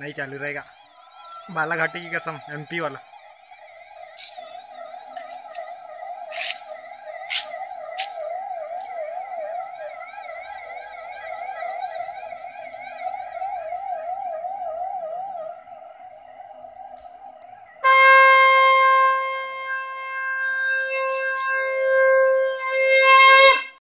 नहीं चालू रहेगा। बालाघाटी की कसम एमपी वाला।